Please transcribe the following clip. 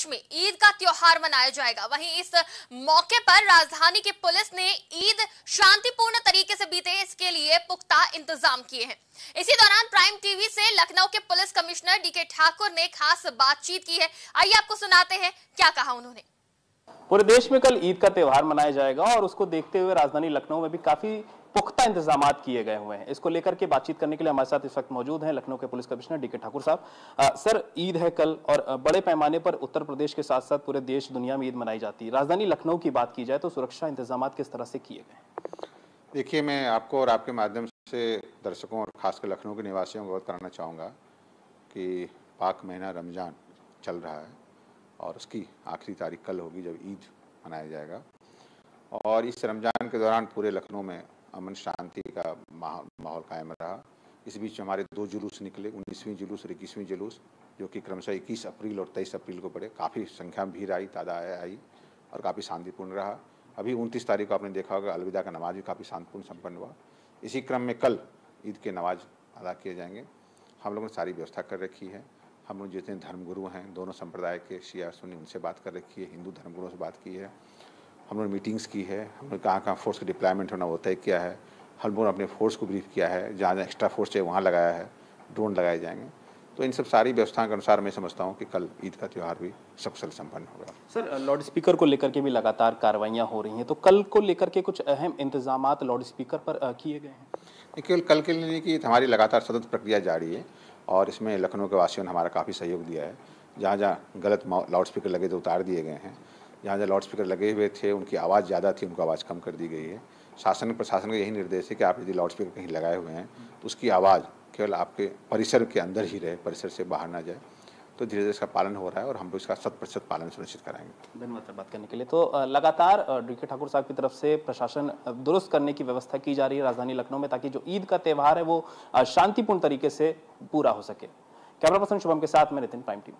देश में ईद का त्योहार मनाया जाएगा। वहीं इस मौके पर राजधानी की पुलिस ने ईद शांतिपूर्ण तरीके से बीते, इसके लिए पुख्ता इंतज़ाम किए हैं। इसी दौरान प्राइम टीवी से लखनऊ के पुलिस कमिश्नर डीके ठाकुर ने खास बातचीत की है। आइए आपको सुनाते हैं क्या कहा उन्होंने। पूरे देश में कल ईद का त्यौहार मनाया जाएगा और उसको देखते हुए राजधानी लखनऊ में भी काफ़ी पुख्ता इंतज़ाम किए गए हुए हैं। इसको लेकर के बातचीत करने के लिए हमारे साथ इस वक्त मौजूद हैं लखनऊ के पुलिस कमिश्नर डीके ठाकुर साहब। सर, ईद है कल और बड़े पैमाने पर उत्तर प्रदेश के साथ साथ पूरे देश, दुनिया में ईद मनाई जाती है। राजधानी लखनऊ की बात की जाए तो सुरक्षा इंतज़ाम किस तरह से किए गए देखिए, मैं आपको और आपके माध्यम से दर्शकों और खासकर लखनऊ के निवासियों को अवगत कराना चाहूँगा कि पाक महीना रमज़ान चल रहा है। और उसकी आखिरी तारीख कल होगी जब ईद मनाया जाएगा। और इस रमज़ान के दौरान पूरे लखनऊ में अमन शांति का माहौल कायम रहा। इस बीच हमारे दो जुलूस निकले, उन्नीसवीं जुलूस और इक्कीसवीं जुलूस, जो कि क्रमशः इक्कीस अप्रैल और तेईस अप्रैल को पड़े। काफ़ी संख्या में भीड़ आई तादाद आई और काफ़ी शांतिपूर्ण रहा। अभी उनतीस तारीख को आपने देखा होगा, अलविदा का नमाज़ भी काफ़ी शांतिपूर्ण संपन्न हुआ। इसी क्रम में कल ईद के नमाज़ अदा किए जाएँगे। हम लोगों ने सारी व्यवस्था कर रखी है। हम लोग जितने धर्मगुरु हैं दोनों संप्रदाय के शिया सुन्नी उनसे बात कर रखी है हिंदू धर्मगुरुओं से बात की है। हम लोगों ने मीटिंग्स की है हम लोग कहाँ कहाँ फोर्स का डिप्लॉयमेंट होना वो तय किया है। हम लोगों ने अपने फोर्स को ब्रीफ किया है जहाँ जहाँ एक्स्ट्रा फोर्स चाहिए वहाँ लगाया है ड्रोन लगाए जाएँगे। तो इन सब सारी व्यवस्थाओं के अनुसार मैं समझता हूँ कि कल ईद का त्यौहार भी सकुशल संपन्न होगा। सर लाउड स्पीकर को लेकर के भी लगातार कार्रवाइयाँ हो रही हैं तो कल को लेकर के कुछ अहम इंतज़ाम लाउड स्पीकर पर किए गए हैं? केवल कल के लिए नहीं कि हमारी लगातार सतत प्रक्रिया जारी है और इसमें लखनऊ के वासियों ने हमारा काफ़ी सहयोग दिया है। जहाँ जहाँ गलत लाउड स्पीकर लगे थे उतार दिए गए हैं। जहाँ जहाँ लाउड स्पीकर लगे हुए थे, उनकी आवाज़ ज़्यादा थी, उनको आवाज़ कम कर दी गई है। शासन, प्रशासन का यही निर्देश है कि आप यदि लाउड स्पीकर कहीं लगाए हुए हैं तो उसकी आवाज़ केवल आपके परिसर के अंदर ही रहे, परिसर से बाहर ना जाए। तो धीरे धीरे इसका पालन हो रहा है और हम लोग इसका शत प्रतिशत पालन सुनिश्चित कराएँगे धन्यवाद सर बात करने के लिए। तो लगातार डीके ठाकुर साहब की तरफ़ से प्रशासन दुरुस्त करने की व्यवस्था की जा रही है राजधानी लखनऊ में ताकि जो ईद का त्यौहार है वो शांतिपूर्ण तरीके से पूरा हो सके। कैमरा पर्सन शुभम के साथ मैं नितिन, प्राइम टीम।